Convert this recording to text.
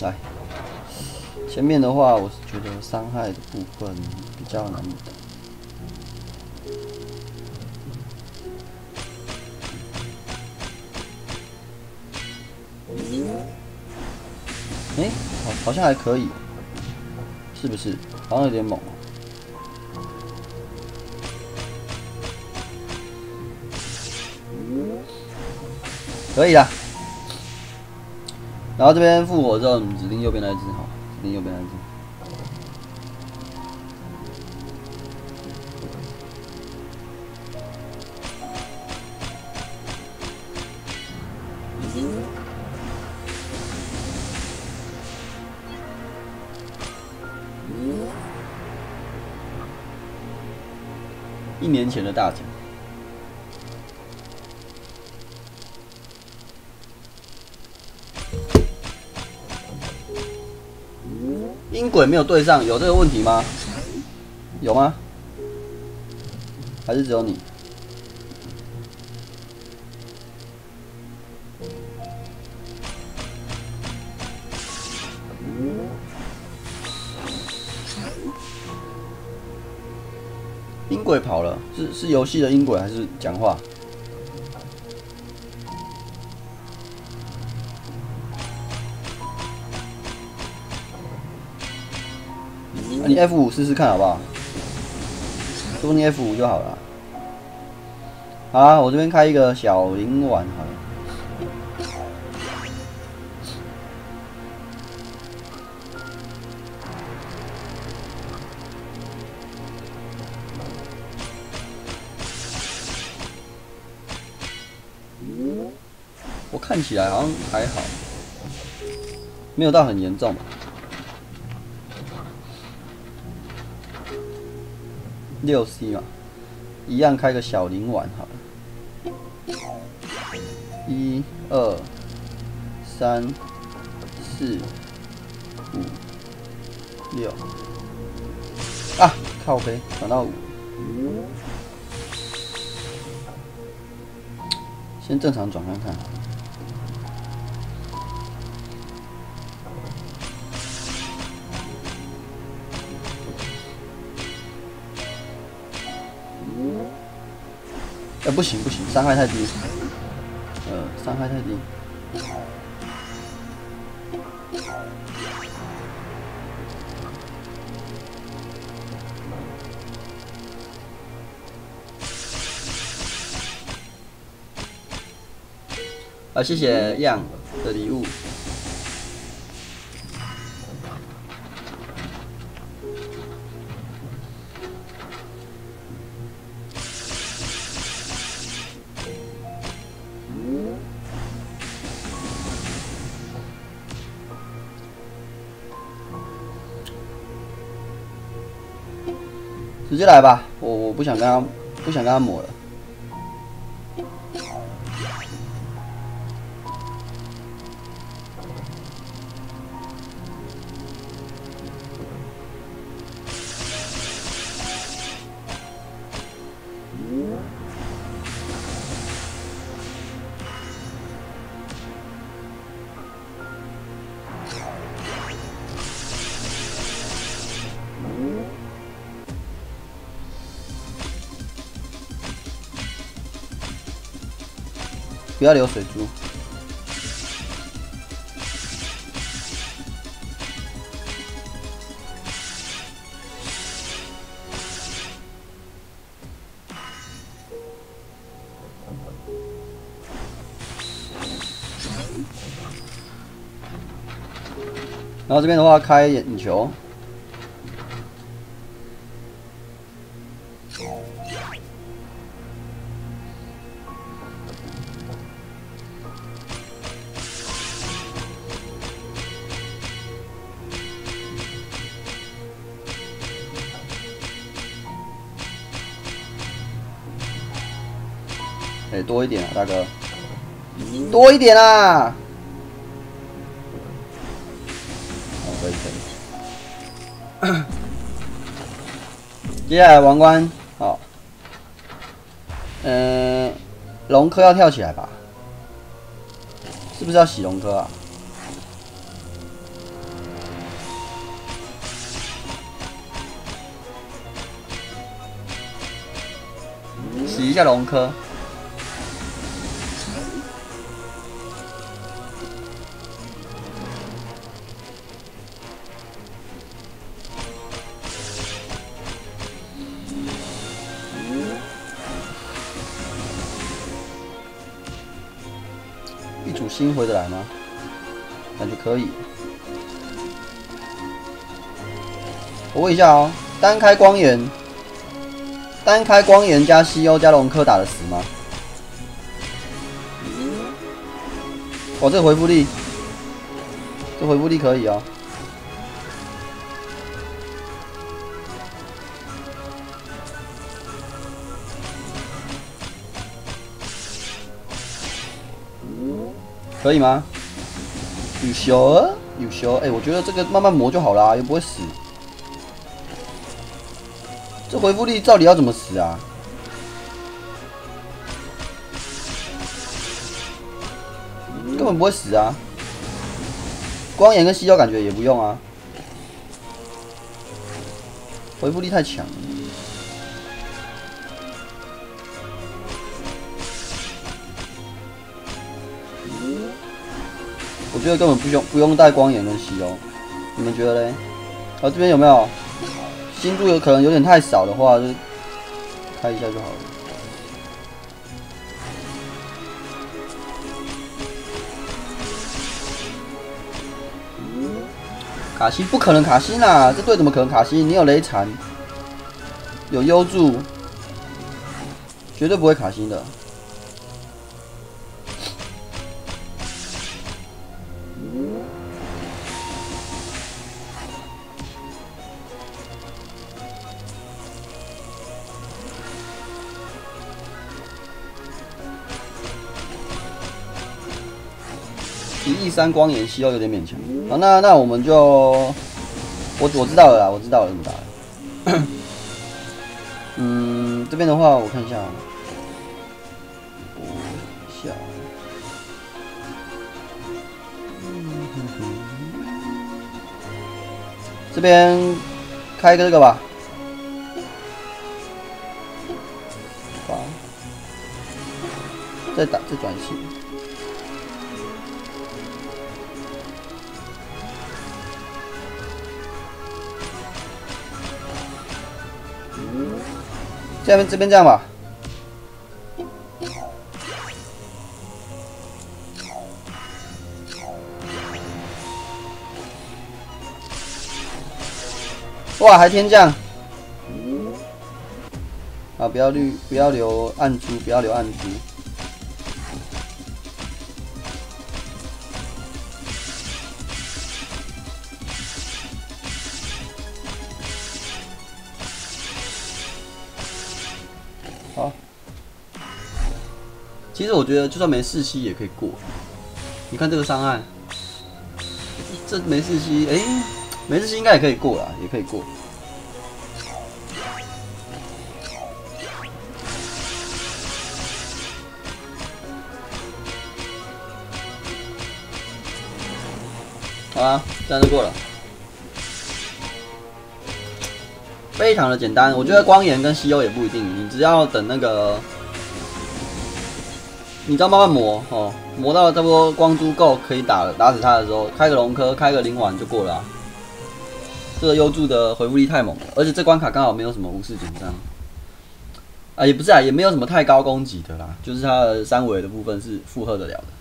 来，前面的话，我是觉得伤害的部分比较难打。哎、好，好像还可以，是不是？好像有点猛。可以啦。然后这边复活之后，你指定右边那只哈，指定右边那一只。一年前的大奖。音轨没有对上，有这个问题吗？有吗？还是只有你？音轨跑了，是是游戏的音轨还是讲话？F 五试试看好不好？说你 F 五就好了。好啊，我这边开一个小零碗好了。我看起来好像还好，没有到很严重吧。六 C 嘛，一样开个小零碗好了。一、二、三、四、五、六。啊，靠飞，转到五。先正常转看看。不行不行，伤害太低，呃，伤害太低。啊，谢谢样的礼物。直接来吧，我我不想跟他不想跟他磨了。不要留水珠。然后这边的话开眼球，哎，多一点啊，大哥，多一点啊！好，可以可以。接下来王冠，好，嗯、龙科要跳起来吧？是不是要洗龙科啊？洗一下龙科。新回得来吗？感觉可以。我问一下哦，单开光源，单开光源加西欧加龙科打得死吗？哇，这个回复力，这回复力可以哦。可以吗？有修，有修。哎，我觉得这个慢慢磨就好啦，又不会死。这回复力到底要怎么死啊？根本不会死啊！光炎跟吸胶感觉也不用啊，回复力太强。我觉得根本不用不用带光眼跟吸哦，你们觉得嘞？啊，这边有没有？星度有可能有点太少的话，就开一下就好了。卡西不可能卡西啦，这队怎么可能卡西？你有雷残，有优助，绝对不会卡西的。第三光炎希又有点勉强，好，那那我们就我我知道了啦，我知道了怎么打。嗯，这边的话我看一下，小，这边开一个这个吧，好，再打再转系。下面这边这样吧。哇，还天降！啊，不要绿，不要留暗珠，不要留暗珠。其实我觉得，就算没四期也可以过。你看这个伤害，这没四期，哎，没四期应该也可以过了，也可以过。好啦，这样就过了，非常的简单。我觉得光炎跟西欧也不一定，你只要等那个。你知道慢慢磨哦，磨到差不多光珠够可以打，打死他的时候，开个龙科，开个灵丸就过了。这个幽助的回复力太猛了，而且这关卡刚好没有什么无视紧张，啊也不是啊，也没有什么太高攻击的啦，就是它的三维的部分是负荷得了的。